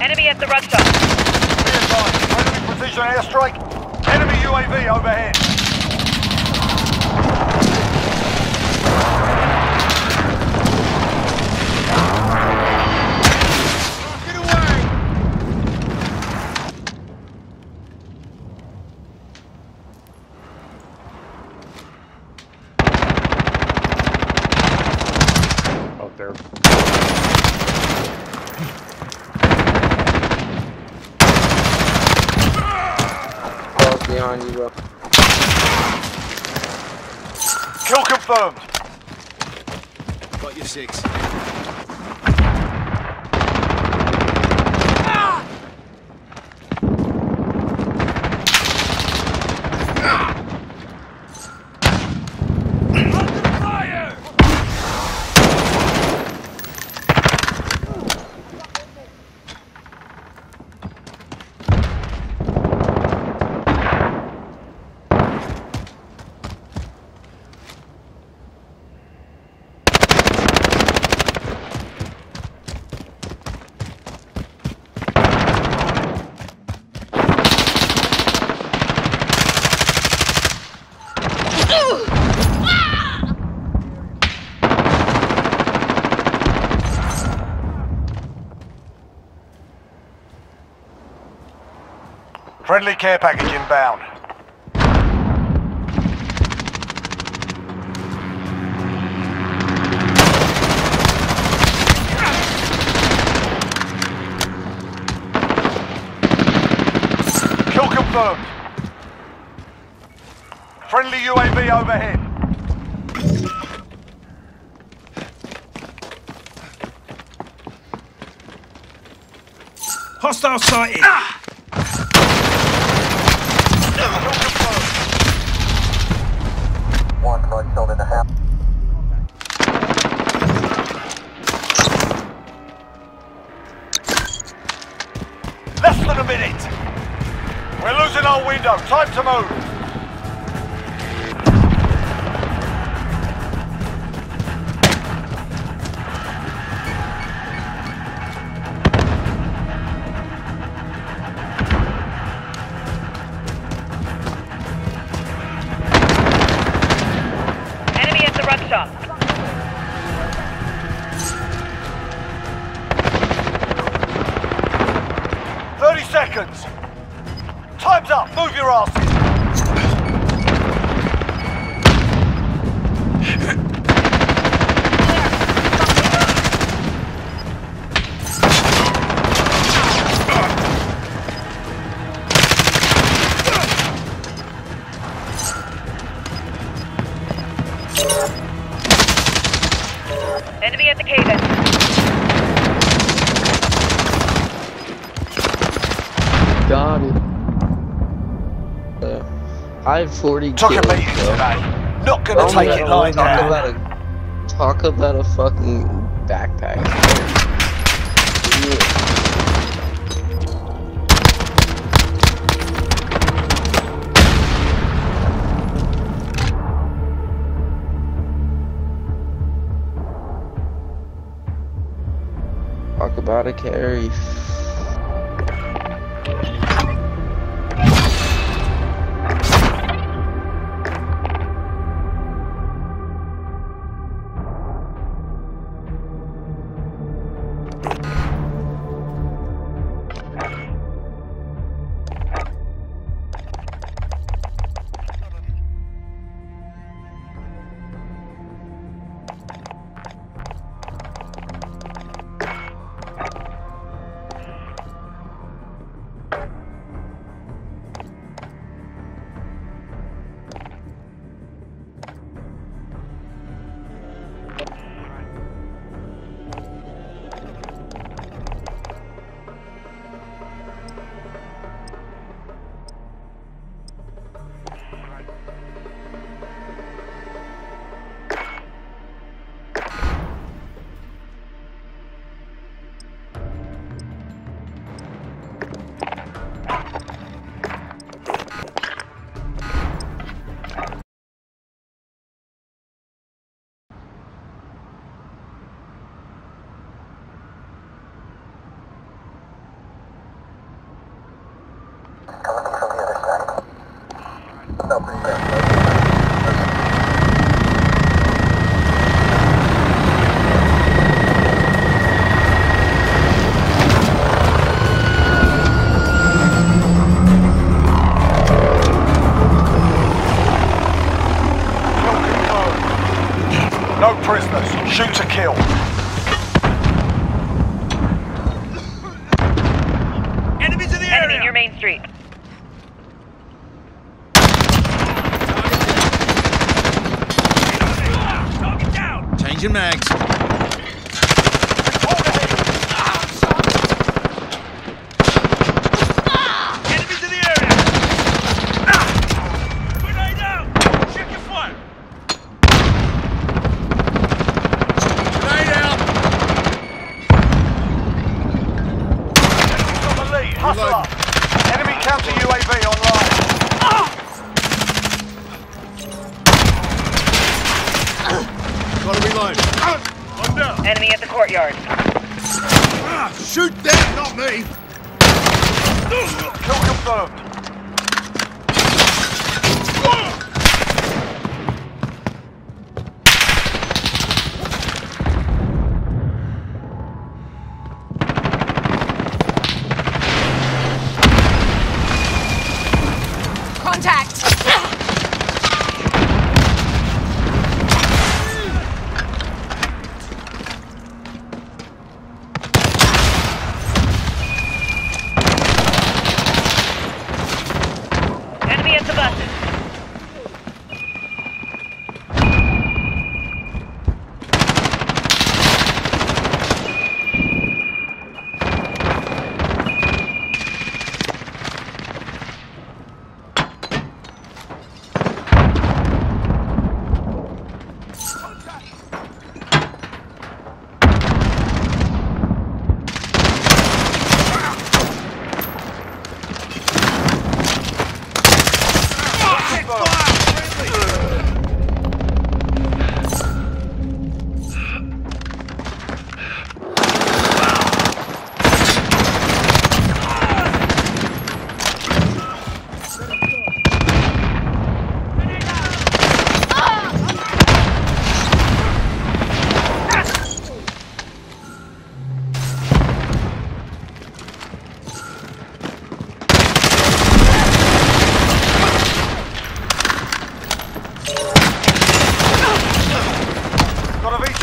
Enemy at the rug shop. Be advised, enemy precision airstrike. Enemy UAV overhead. Out there. Close behind you, bro. Kill confirmed. Got your six. Friendly care package inbound. Kill confirmed. Friendly UAV overhead. Hostile sighted! Kill confirmed. One blood killed in the house. Less than a minute. We're losing our window. Time to move. Seconds. Time's up. Move your asses. Got it. Uh, I have 40 Took a kills, beating bro. today. Not gonna take it lying talk down. About a, talk about a fucking backpack. Talk about a carry. Não, por enquanto. Reload. Ah! up. Enemy counter UAV Gotta. I'm down. Enemy at the courtyard. Ah, shoot them, not me! Kill confirmed.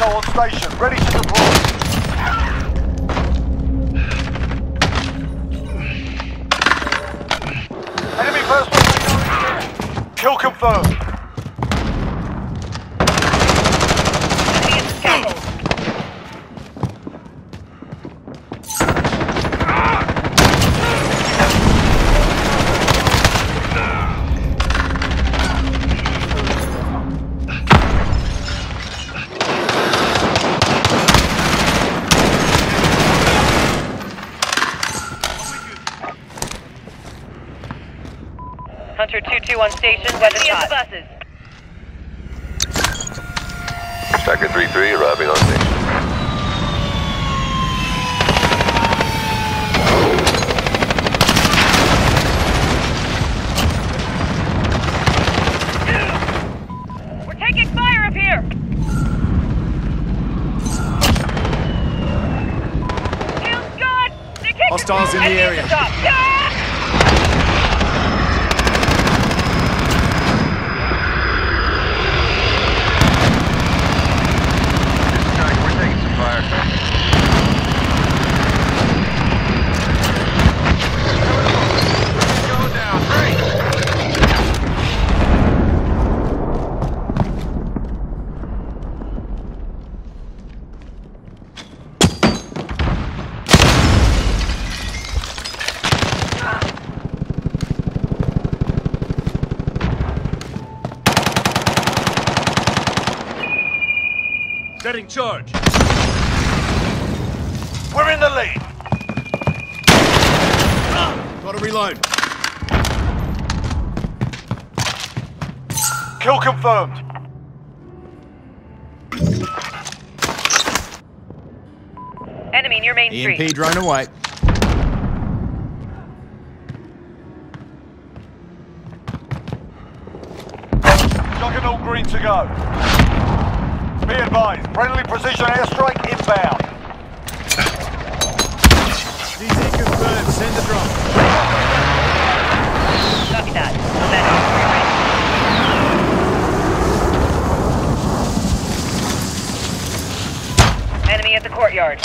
Got on station. Ready to deploy. Enemy personal. Kill confirmed. Hunter 2-2 on station. Weapon at the buses. Striker 3-3 arriving on station. We're taking fire up here! Shield God! Hostiles in the Enemy at area. top. Ah! Strike, we're taking some fire. Go down, three. Setting charge. We're in the lead. Gotta reload. Kill confirmed. Enemy near Main Street. EMP drone away. Juggernaut green to go. Be advised, friendly precision airstrike inbound. DZ confirmed. Send the drone. Copy that. Send. Enemy at.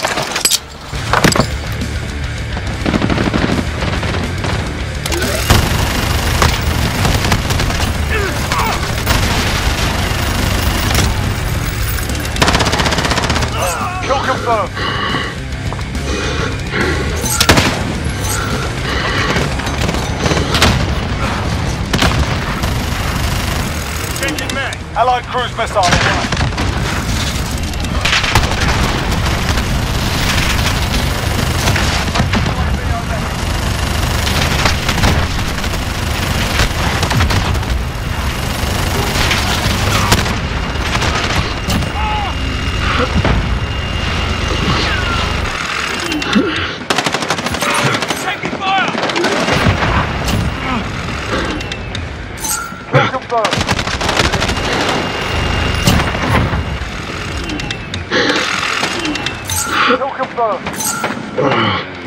Kill confirmed. Allied cruise missile Kill confirmed. Kill confirmed.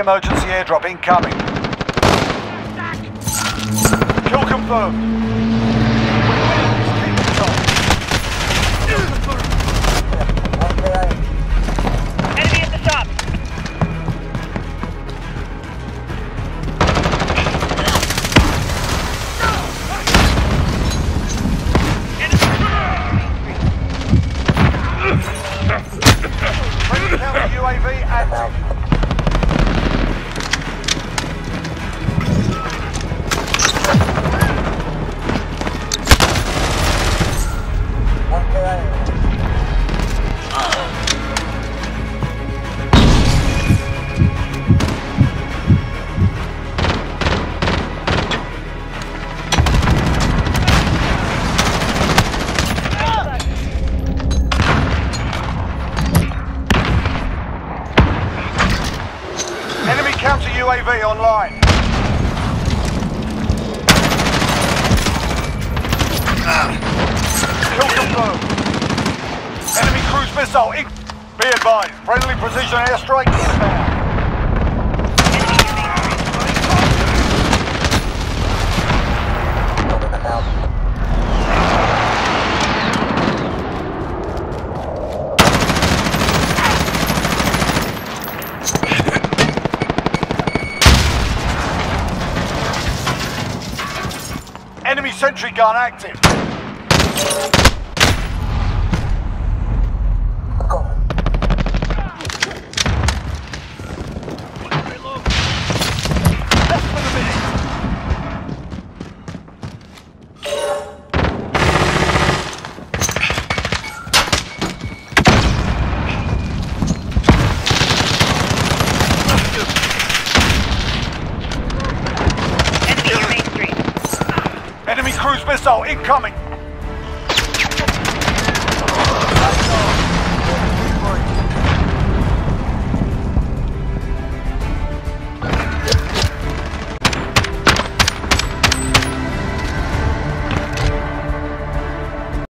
Emergency airdrop incoming. Kill confirmed. Counter UAV online. Kill confirmed. Enemy cruise missile. Be advised, friendly precision airstrike inbound. Sentry gun active. Less than a minute. Enemy near Main Street. Enemy cruise missile incoming.